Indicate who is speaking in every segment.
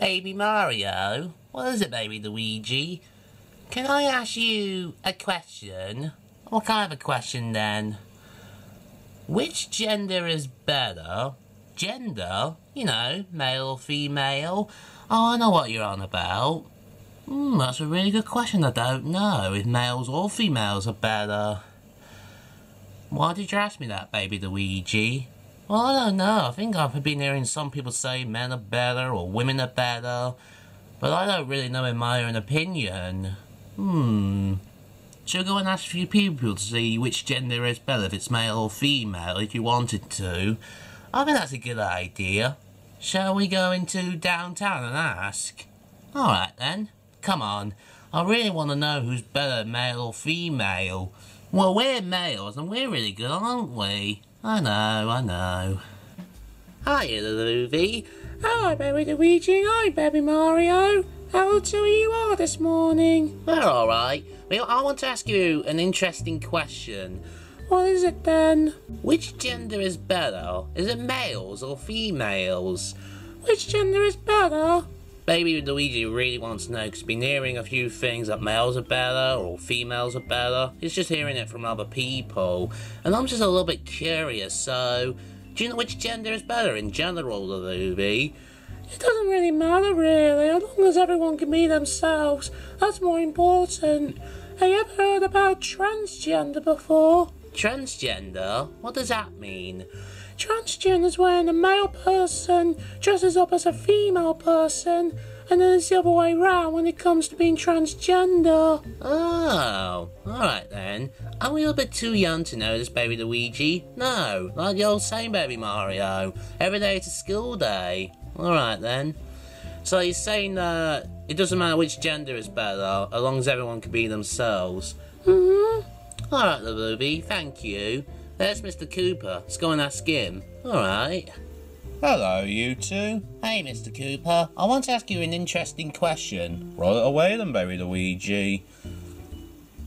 Speaker 1: Baby Mario? What is it, Baby Luigi? Can I ask you a question? What kind of a question then? Which gender is better? Gender? You know, male or female? Oh, I know what you're on about. Hmm, that's a really good question. I don't know if males or females are better. Why did you ask me that, baby Luigi? Well, I don't know. I think I've been hearing some people say men are better or women are better. But I don't really know in my own opinion. Hmm. Should go and ask a few people to see which gender is better, if it's male or female, if you wanted to? I think that's a good idea. Shall we go into downtown and ask? Alright then. Come on. I really want to know who's better, male or female. Well, we're males and we're really good, aren't we? I know, I know. Hiya, Luffy.
Speaker 2: Hi, baby Luigi. Hi, baby Mario. How two you are this morning?
Speaker 1: We're alright. Well, I want to ask you an interesting question.
Speaker 2: What is it then?
Speaker 1: Which gender is better? Is it males or females?
Speaker 2: Which gender is better?
Speaker 1: Baby Luigi really wants to know because he's been hearing a few things that males are better or females are better. He's just hearing it from other people. And I'm just a little bit curious, so do you know which gender is better in general, Luigi?
Speaker 2: It doesn't really matter, really, as long as everyone can be themselves. That's more important. Have you ever heard about transgender before?
Speaker 1: Transgender? What does that mean?
Speaker 2: Transgender is when a male person dresses up as a female person, and then it's the other way round when it comes to being transgender.
Speaker 1: Oh, alright then. Are we a little bit too young to know this, baby Luigi? No, like the old saying, baby Mario. Every day it's a school day. Alright then. So you're saying that it doesn't matter which gender is better, as long as everyone can be themselves.
Speaker 2: Mm-hmm.
Speaker 1: Alright, Luby, thank you. There's Mr. Cooper, Let's go and ask him. Alright.
Speaker 3: Hello, you two.
Speaker 1: Hey, Mr. Cooper. I want to ask you an interesting question.
Speaker 3: Roll it away then, baby Luigi.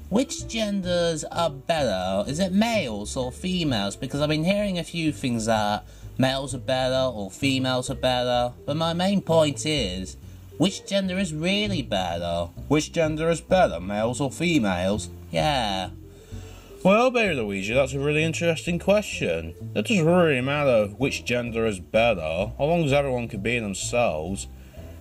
Speaker 1: Which genders are better? Is it males or females? Because I've been hearing a few things that males are better or females are better. But my main point is, which gender is really better?
Speaker 3: Which gender is better, males or females?
Speaker 1: Yeah.
Speaker 3: Well, baby Luigi, that's a really interesting question. It doesn't really matter which gender is better, as long as everyone can be themselves.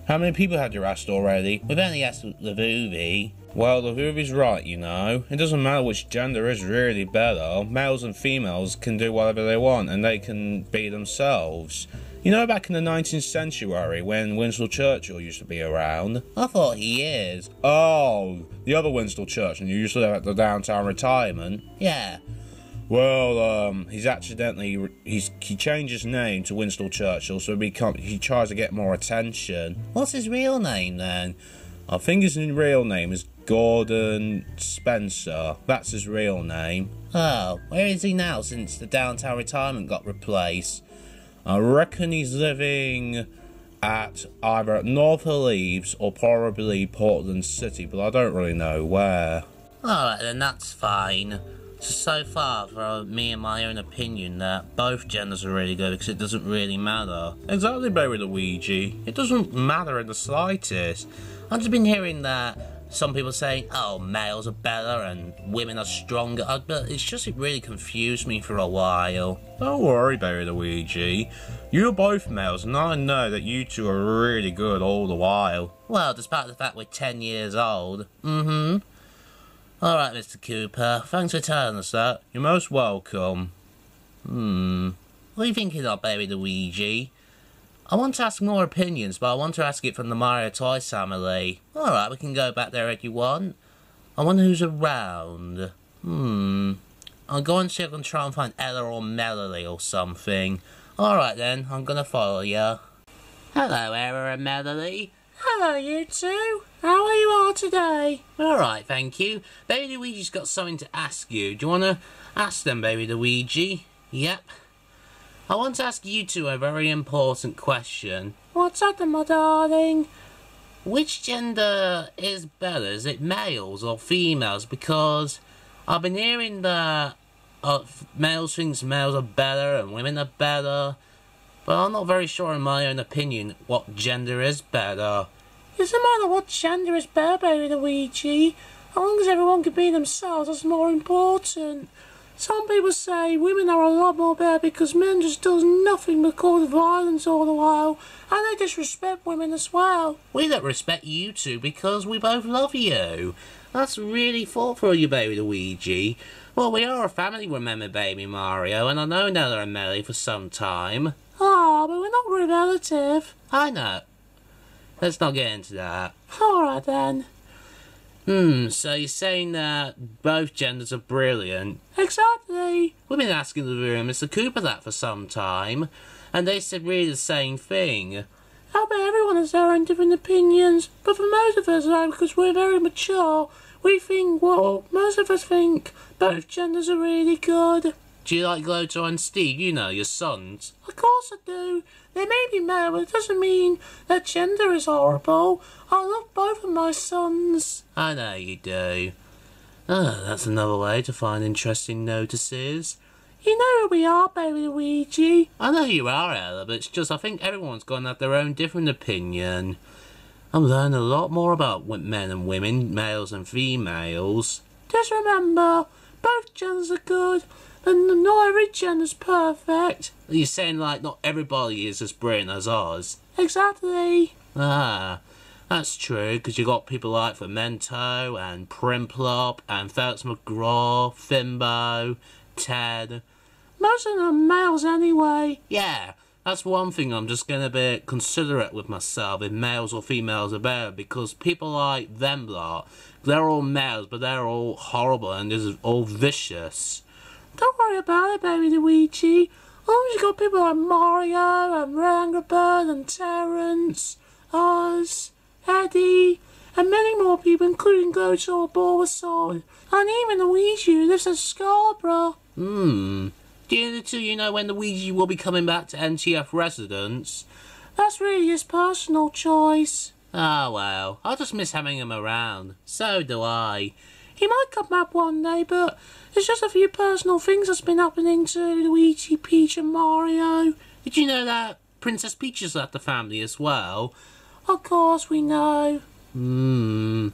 Speaker 3: How many people had you asked already?
Speaker 1: We've only asked the Lavuvi.
Speaker 3: Well, the Lavuvi's right, you know. It doesn't matter which gender is really better. Males and females can do whatever they want and they can be themselves. You know, back in the 19th century when Winston Churchill used to be around?
Speaker 1: I thought he is.
Speaker 3: Oh, the other Winston Churchill, and you used to live at the downtown retirement?
Speaker 1: Yeah.
Speaker 3: Well, um, he's accidentally he's he changed his name to Winston Churchill, so he he tries to get more attention.
Speaker 1: What's his real name then?
Speaker 3: I think his real name is Gordon Spencer. That's his real name.
Speaker 1: Oh, where is he now since the downtown retirement got replaced?
Speaker 3: I reckon he's living at either North Leaves or probably Portland City, but I don't really know where.
Speaker 1: Alright then, that's fine. So, so far, for me and my own opinion, that both genders are really good because it doesn't really matter.
Speaker 3: Exactly, baby Luigi. It doesn't matter in the slightest.
Speaker 1: I've just been hearing that some people say, oh, males are better and women are stronger, uh, but it's just it really confused me for a while.
Speaker 3: Don't worry, baby Luigi. You're both males, and I know that you two are really good all the while.
Speaker 1: Well, despite the fact we're 10 years old. Mm-hmm. Alright, Mr. Cooper, thanks for telling us that.
Speaker 3: You're most welcome.
Speaker 1: Hmm. What are you thinking of, baby Luigi? I want to ask more opinions, but I want to ask it from the Mario Toys family. Alright, we can go back there if you want. I wonder who's around. Hmm. I'll go and see if I can try and find Ella or Melody or something. Alright then, I'm gonna follow you. Hello, Ella and Melody.
Speaker 2: Hello, you two. How are you all today?
Speaker 1: Alright, thank you. Baby Luigi's got something to ask you. Do you want to ask them, Baby Luigi? Yep. I want to ask you two a very important question.
Speaker 2: What's up, my darling?
Speaker 1: Which gender is better? Is it males or females? Because I've been hearing that uh, males think males are better and women are better. but I'm not very sure in my own opinion what gender is better.
Speaker 2: It doesn't matter what gender is better, baby Luigi. As long as everyone can be themselves, that's more important. Some people say women are a lot more bad because men just does nothing but cause violence all the while, and they disrespect women as well.
Speaker 1: We don't respect you two because we both love you. That's really thoughtful of you, baby Luigi. Well, we are a family, remember, baby Mario, and I know Nella and Melly for some time.
Speaker 2: Ah, but we're not relative.
Speaker 1: I know. Let's not get into that.
Speaker 2: Alright then.
Speaker 1: Hmm, so you're saying that both genders are brilliant?
Speaker 2: Exactly.
Speaker 1: We've been asking the room Mr. Cooper that for some time, and they said really the same thing.
Speaker 2: I bet everyone has their own different opinions, but for most of us, though, because we're very mature, we think, well, most of us think both genders are really good.
Speaker 1: Do you like Gloto and Steve? You know, your sons.
Speaker 2: Of course I do. They may be male, but it doesn't mean their gender is horrible. I love both of my sons.
Speaker 1: I know you do. Ah, that's another way to find interesting notices.
Speaker 2: You know who we are, baby Luigi.
Speaker 1: I know you are, Ella, but it's just I think everyone's going to have their own different opinion. I'm learning a lot more about men and women, males and females.
Speaker 2: Just remember, both genders are good, and not every gender's perfect.
Speaker 1: You're saying like not everybody is as brilliant as ours.
Speaker 2: Exactly.
Speaker 1: Ah, that's true, because you got people like Femento and Primplop and Felix McGraw, Fimbo, Ted.
Speaker 2: Most of them are males anyway.
Speaker 1: Yeah, that's one thing I'm just gonna be considerate with myself if males or females are better because people like them lot, they're all males but they're all horrible and this is all vicious.
Speaker 2: Don't worry about it, baby Luigi. Long you got people like Mario and Rangerbird and Terrence, Oz, Eddie, and many more people, including Goto Bulbasaur, and even Luigi who lives in Scarborough.
Speaker 1: Hmm. Do you two you know when the Luigi will be coming back to MTF residence?
Speaker 2: That's really his personal choice.
Speaker 1: Ah well, I just miss having him around. So do I.
Speaker 2: He might come back one day, but there's just a few personal things that's been happening to Luigi, Peach, and Mario.
Speaker 1: Did you know that Princess Peach has left the family as well?
Speaker 2: Of course, we know.
Speaker 1: Hmm.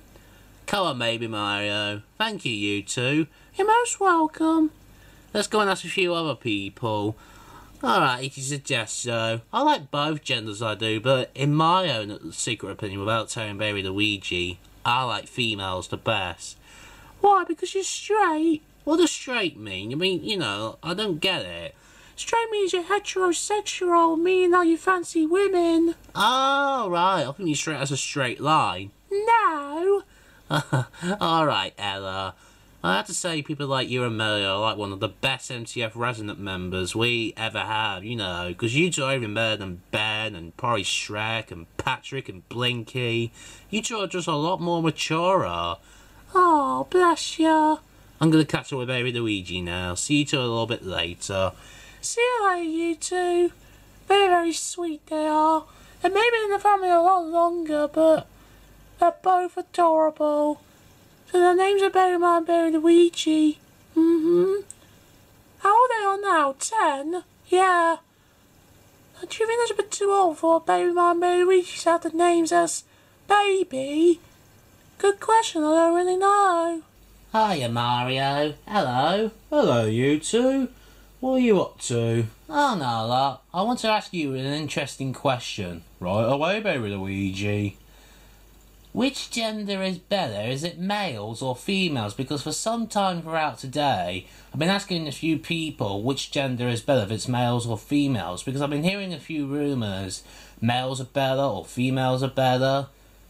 Speaker 1: Come on, maybe Mario. Thank you, you two.
Speaker 2: You're most welcome.
Speaker 1: Let's go and ask a few other people. Alright, if you suggest so. I like both genders, I do, but in my own secret opinion, without telling Baby Luigi, I like females the best.
Speaker 2: Why? Because you're straight.
Speaker 1: What does straight mean? I mean, you know, I don't get it.
Speaker 2: Straight means you're heterosexual, meaning that you fancy women.
Speaker 1: Oh, right. I think you straight as a straight line.
Speaker 2: No.
Speaker 1: Alright, Ella. I have to say, people like you and Melly are like one of the best MTF resident members we ever have, you know, because you two are even better than Ben and probably Shrek and Patrick and Blinky. You two are just a lot more mature.
Speaker 2: Oh, bless you.
Speaker 1: I'm gonna catch up with Baby Luigi now. See you two a little bit later.
Speaker 2: See you later, you two. Very, very sweet they are. They may be in the family a lot longer, but they're both adorable. So their names are Berry Man and Berry Luigi. Mm-hmm. How old they are now? Ten? Yeah. Do you think that's a bit too old for Baby Man and Berry Luigi to have the names as Baby? Good question, I don't really know.
Speaker 1: Hiya, Mario. Hello.
Speaker 3: Hello, you two. What are you up to?
Speaker 1: Oh, no, lot. I want to ask you an interesting question.
Speaker 3: Right away, baby Luigi.
Speaker 1: Which gender is better? Is it males or females? Because for some time throughout today, I've been asking a few people which gender is better, if it's males or females. Because I've been hearing a few rumours males are better or females are better.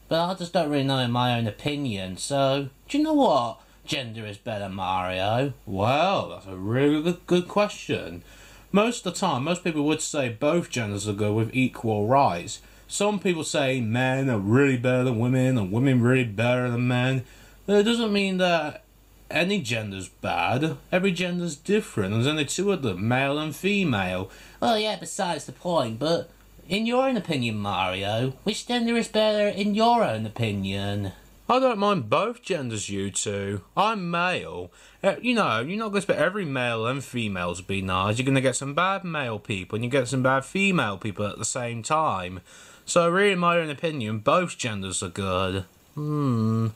Speaker 1: But I just don't really know in my own opinion. So, do you know what gender is better, Mario?
Speaker 3: Well, that's a really good, question. Most of the time, most people would say both genders are good with equal rights. Some people say men are really better than women and women really better than men. But it doesn't mean that any gender's bad. Every gender's different. There's only two of them, male and female.
Speaker 1: Well, yeah, besides the point, but in your own opinion, Mario, which gender is better in your own opinion?
Speaker 3: I don't mind both genders, you two. I'm male. Uh, you know, you're not going to expect every male and female to be nice. You're going to get some bad male people and you get some bad female people at the same time. So, really, in my own opinion, both genders are good.
Speaker 1: Hmm.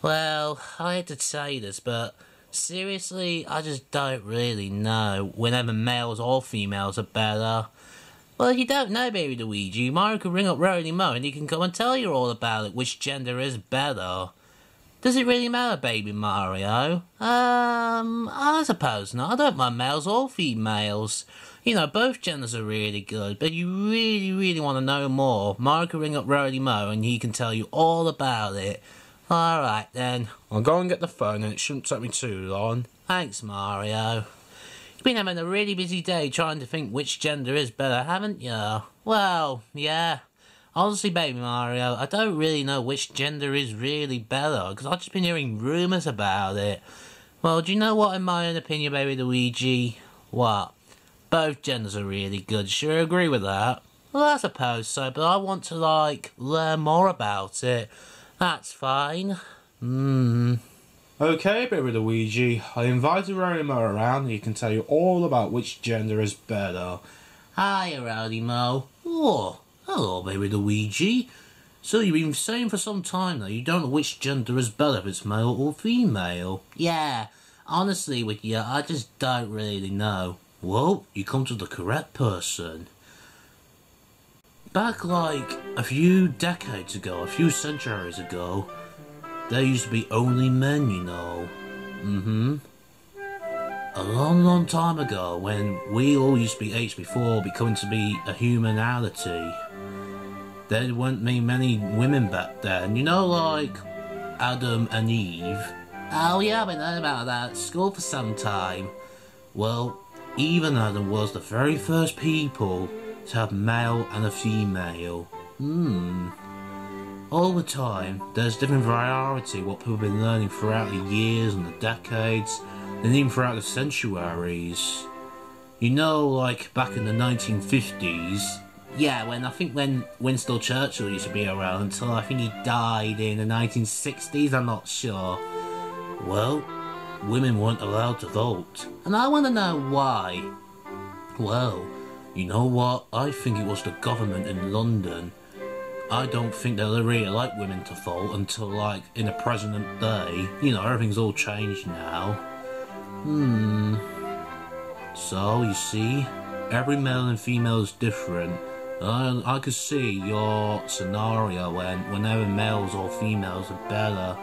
Speaker 1: Well, I hate to say this, but seriously, I just don't really know whenever males or females are better. Well, if you don't know Baby Luigi, Mario can ring up Rowdy Mo and he can come and tell you all about it, which gender is better. Does it really matter, Baby Mario? Um, I suppose not. I don't mind males or females. You know, both genders are really good, but you really, really want to know more, Mario can ring up Rowdy Mo and he can tell you all about it. Alright then.
Speaker 3: I'll go and get the phone and it shouldn't take me too long.
Speaker 1: Thanks, Mario. Been having a really busy day trying to think which gender is better, haven't you? Well, yeah. Honestly, baby Mario, I don't really know which gender is really better, because I've just been hearing rumours about it. Well, do you know what, in my own opinion, baby Luigi? What? Both genders are really good, sure agree with that? Well, I suppose so, but I want to, like, learn more about it. That's fine. Hmm.
Speaker 3: Okay, bit Baby Luigi, I invited Roma around and he can tell you all about which gender is better.
Speaker 1: Hi, Rowdy Mo. Oh, hello, baby Luigi. So you've been saying for some time now you don't know which gender is better, if it's male or female. Yeah, honestly with you, I just don't really know. Well, you come to the correct person. Back like a few decades ago, a few centuries ago, there used to be only men, you know. Mm-hmm. A long, long time ago, when we all used to be apes before becoming to be a humanality, there weren't many, many women back then. You know, like Adam and Eve. Oh yeah, I've been knowing about that at school for some time. Well, Eve and Adam was the very first people to have male and a female. Hmm. All the time, there's different variety what people have been learning throughout the years and the decades, and even throughout the centuries. You know, like back in the 1950s. Yeah, when I think when Winston Churchill used to be around until I think he died in the 1960s, I'm not sure. Well, women weren't allowed to vote, and I want to know why. Well, you know what? I think it was the government in London. I don't think they really like women to vote until like in the present day. You know, everything's all changed now. Hmm. So you see, every male and female is different. I I could see your scenario when whenever males or females are better.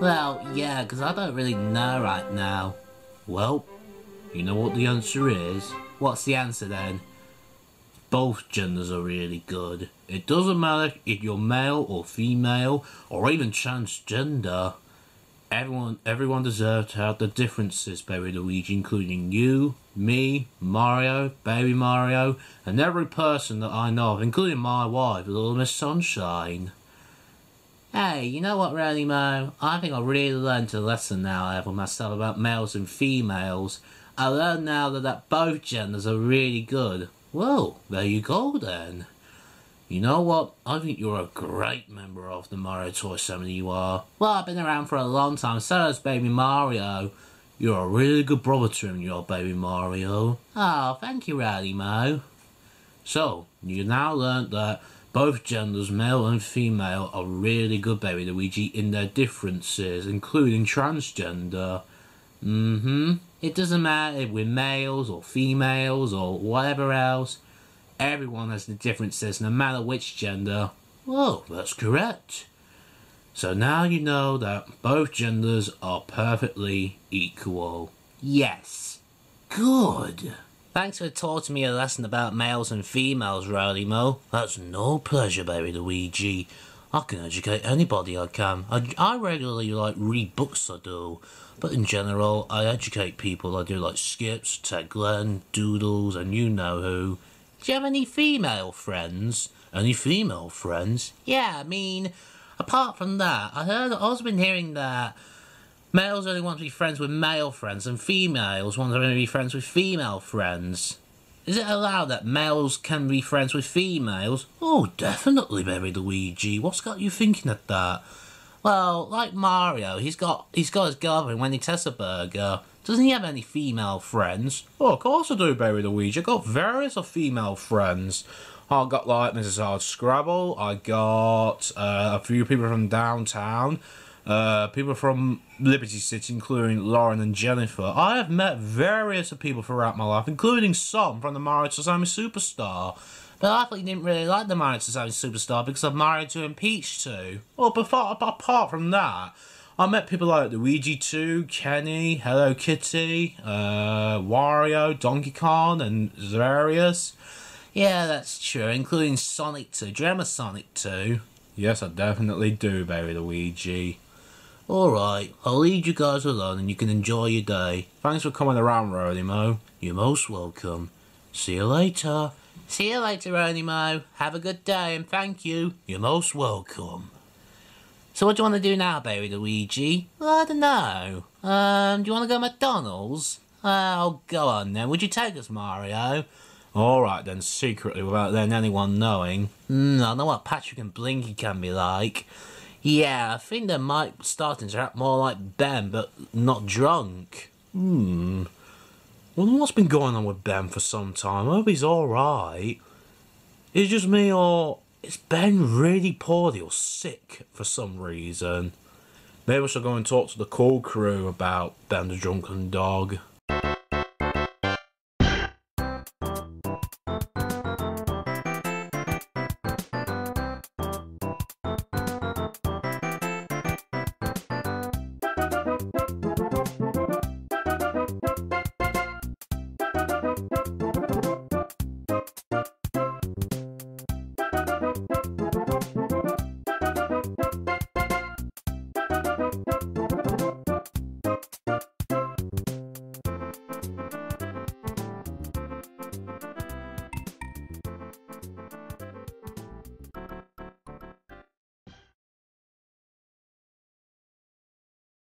Speaker 1: Well, yeah, because I don't really know right now. Well, you know what the answer is. What's the answer then? Both genders are really good. It doesn't matter if you're male or female or even transgender. Everyone, everyone deserves to have the differences, Baby Luigi, including you, me, Mario, Baby Mario, and every person that I know of, including my wife, Little Miss Sunshine. Hey, you know what, Rowdy Mo? I think I really learned a lesson now I have for myself about males and females. I learned now that, that both genders are really good. Well, there you go then. You know what? I think you're a great member of the Mario Toy Family, you are. Well, I've been around for a long time, so has Baby Mario. You're a really good brother to me, your Baby Mario. Oh, thank you, Rowdy Mo. So, you now learnt that both genders, male and female, are really good, Baby Luigi, in their differences, including transgender. Mm-hmm. It doesn't matter if we're males or females or whatever else. Everyone has the differences no matter which gender. Oh, that's correct. So now you know that both genders are perfectly equal. Yes. Good. Thanks for taught me a lesson about males and females, Rowdy Mo. That's no pleasure, baby Luigi. I can educate anybody I can. I, I regularly like read books I do. But in general, I educate people. I do like Skips, Ted Glenn, Doodles, and you know who. Do you have any female friends? Any female friends? Yeah, I mean, apart from that, I heard, I've also been hearing that males only want to be friends with male friends and females want to only be friends with female friends. Is it allowed that males can be friends with females? Oh, definitely, baby Luigi. What's got you thinking of that? Well, like Mario, he's got he's got his girlfriend Wendy Testaburger. Doesn't he have any female friends?
Speaker 3: Oh, of course I do, Baby Luigi. I got various of female friends. I got like Mrs. Hardscrabble. I got uh, a few people from downtown. Uh, people from Liberty City, including Lauren and Jennifer. I have met various people throughout my life, including some from the Mario Sasami Superstar.
Speaker 1: But I thought didn't really like the Mario Sasami Superstar because I'm married to and Peach too.
Speaker 3: Well, before, apart from that, I met people like Luigi 2, Kenny, Hello Kitty, uh, Wario, Donkey Kong, and various.
Speaker 1: Yeah, that's true, including Sonic 2. Do Sonic 2?
Speaker 3: Yes, I definitely do, baby Luigi.
Speaker 1: Alright, I'll leave you guys alone and you can enjoy your day.
Speaker 3: Thanks for coming around, Ronimo.
Speaker 1: You're most welcome. See you later. See you later, Ronimo. Have a good day and thank you. You're most welcome. So what do you want to do now, Baby Luigi? Well, I don't know. Um, do you want to go to McDonald's? Oh, go on then. Would you take us, Mario?
Speaker 3: Alright then, secretly, without then anyone knowing.
Speaker 1: Mm, I know what Patrick and Blinky can be like. Yeah, I think they might start to act more like Ben, but not drunk.
Speaker 3: Hmm. Well, what's been going on with Ben for some time? I hope he's alright. Is just me or is Ben really poorly or sick for some reason? Maybe I should go and talk to the call crew about Ben the Drunken Dog.